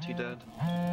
20 dead.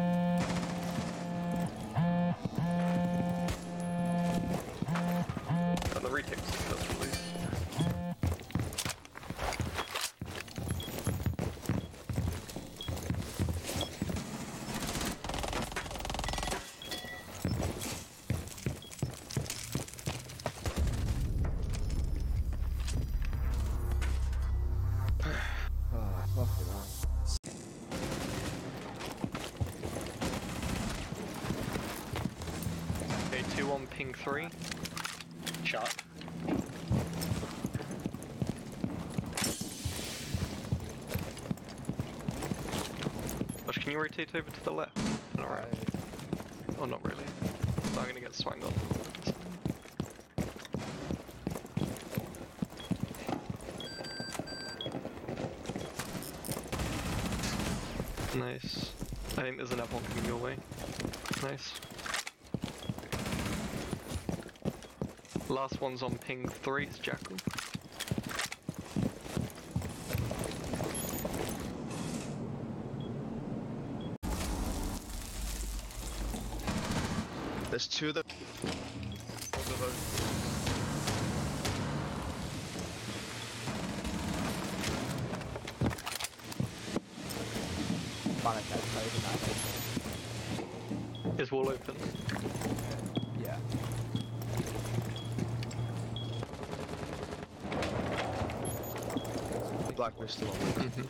2 on ping 3. Shot. Josh, can you rotate over to the left around? Oh, not really. I'm gonna get swung on. Nice. I think there's another one coming your way. Nice. Last one's on ping 3, it's Jackal. There's two that. Banner code in that Is wall open? Yeah. Black Mist still on. Mm-hmm.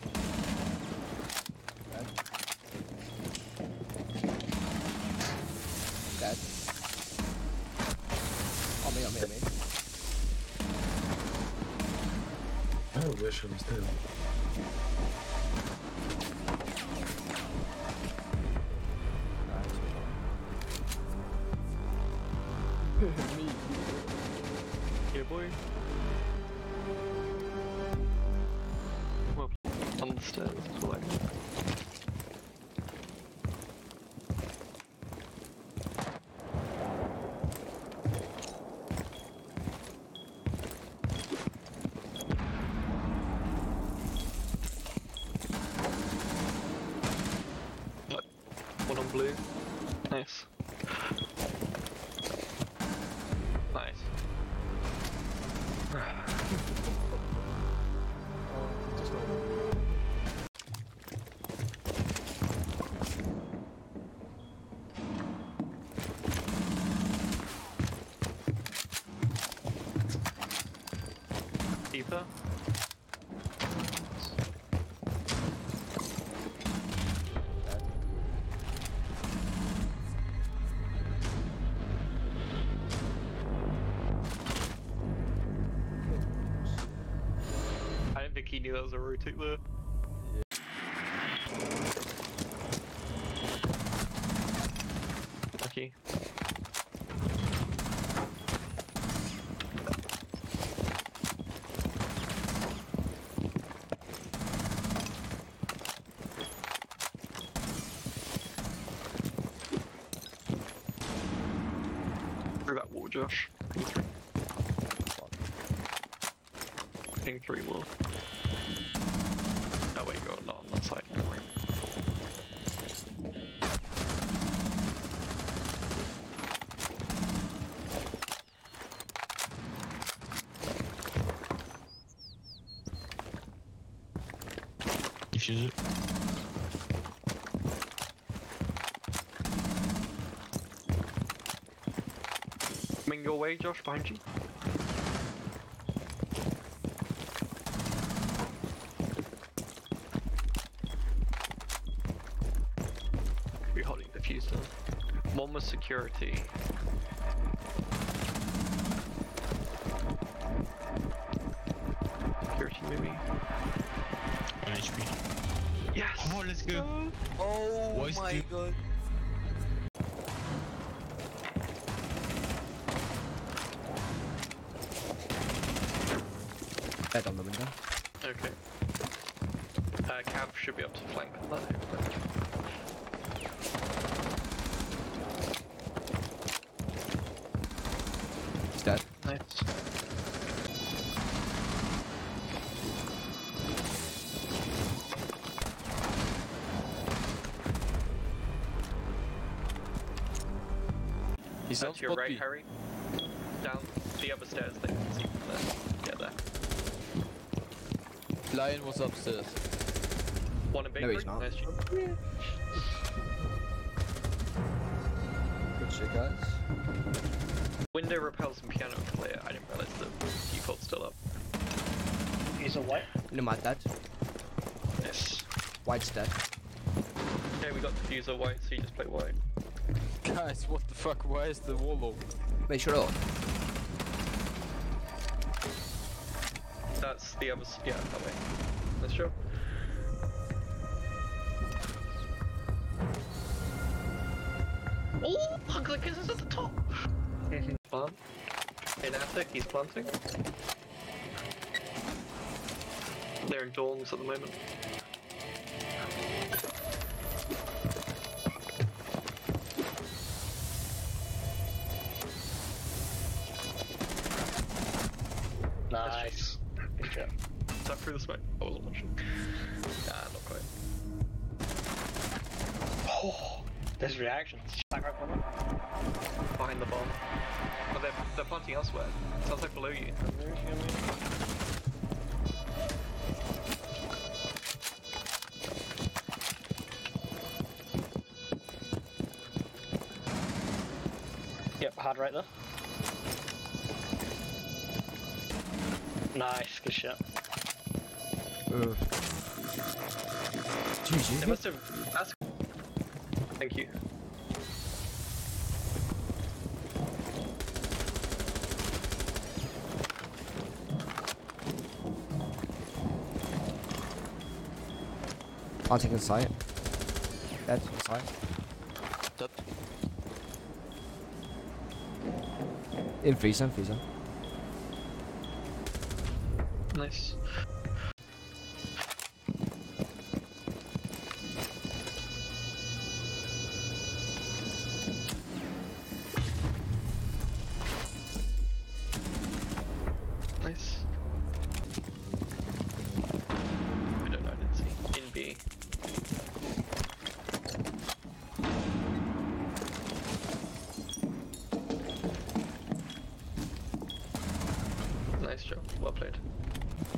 Dead. On me, on me, on me. I wish I was dead. On the stairs, that's all I know. One on blue. Nice. I didn't think he knew that was a rotate there. Lucky. Through that wall, Josh. Ping three. Three wall. Oh wait, you're not on that side. Never mind. Diffuse. Your way, Josh, behind you. You're holding the fuse now. One was security. Security maybe. One HP. Yes! Oh, let's go. Oh Voice my to- god. dead on the window. Okay. Uh, should be to flank that. hopefully. He's dead. Nice. He's on your right, B. Harry. Down the other stairs. There. Lion was upstairs. One in No, he's not. Nice. Good shit, guys. Window repels and piano player. I didn't realize the default's still up. He's a white. No, my dead. Yes. White's dead. Okay, we got diffuser white, so you just play white. Guys, what the fuck? Why is the wall open? Wait, shut up. That's the other. s- Yeah, that way. Let's show. Oh, Hungry Kisses at the top. Plant. In attic, he's planting. They're in dorms at the moment. There's reactions. Back right corner. Behind the bomb. Oh, they're, they're planting elsewhere. Sounds like below you. Yep, hard right there. Nice, good shot. Uh. They must have. That's. Thank you. I'll take a sight. Dead, sight. Dead. In freezer, freezer. Nice. Nice. Well played.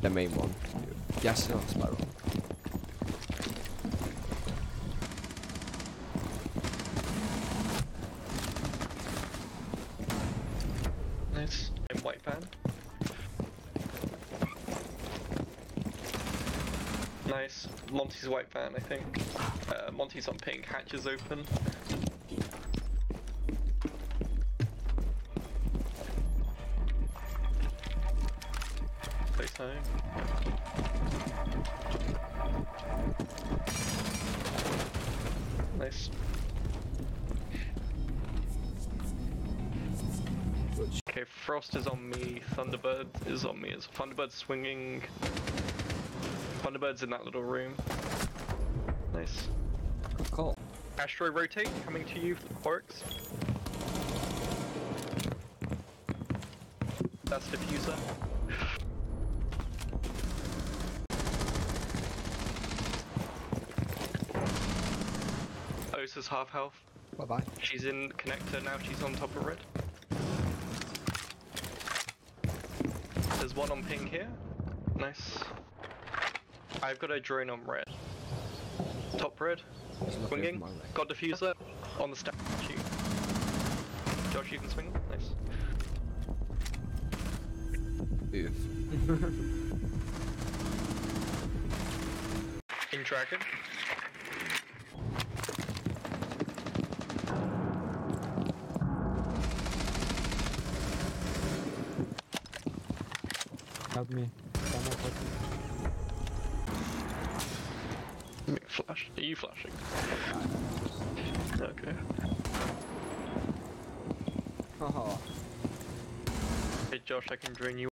The main one. Yes, no, spiral. Nice. In white pan. Nice. Monty's white van, I think. Uh, Monty's on pink. Hatch is open. Playtime. Nice. Okay, Frost is on me, Thunderbird is on me. Is Thunderbird swinging? Thunderbird's in that little room. Nice. call. Astro rotate coming to you, Oryx. That's diffuser. Osa's half health. Bye bye. She's in connector now, she's on top of red. There's one on ping here. Nice. I've got a drone on red. Top red. Swinging. from my way. Got diffuser. On the stack. Josh, you can swing. Nice. Oof. In dragon. Help me. Someone help me. Flash. Are you flashing? Okay. Oh. Hey Josh, I can drain you.